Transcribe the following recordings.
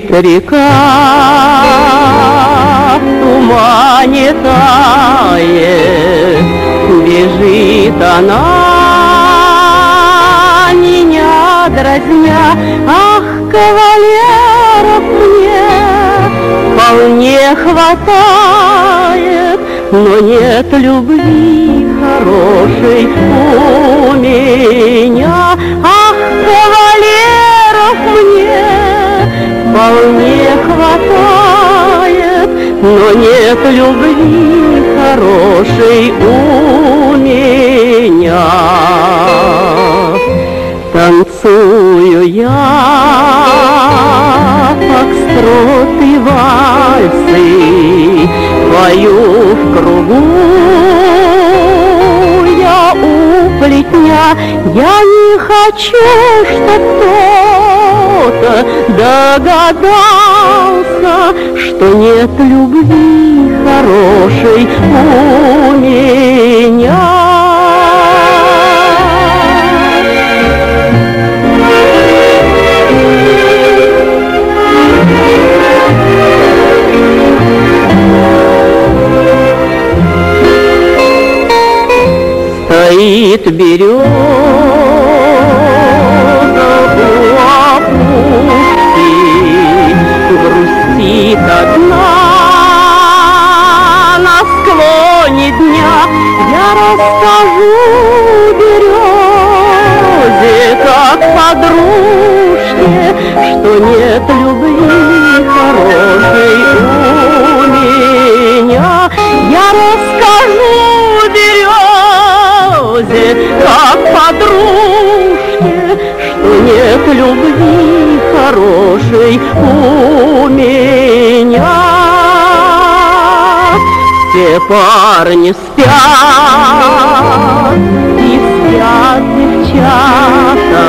река в тумане тает, бежит она, меня дразня, ах, кавалеров мне вполне хватает, но нет любви хорошей у меня, но нет любви хорошей у меня. Танцую я фокстроты вальсы, пою в кругу я у плетня, я не хочу, чтоб кто-то догадался, что нет любви хорошей у меня. Стоит береза склоне дня. Я расскажу березе, как подружке, что нет любви хорошей у меня. Я расскажу березе, как подружке, что нет любви хорошей у Все парни спят, и спят девчата,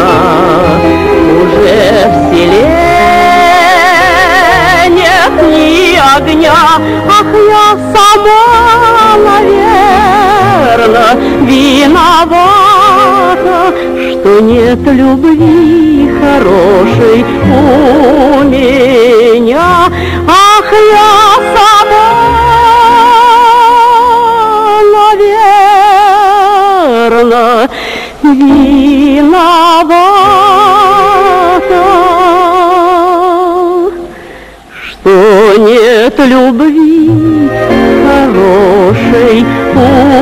уже в селе. Нет ни огня, ах, я сама, наверно, виновата, что нет любви хорошей. У виновата, что нет любви хорошей. у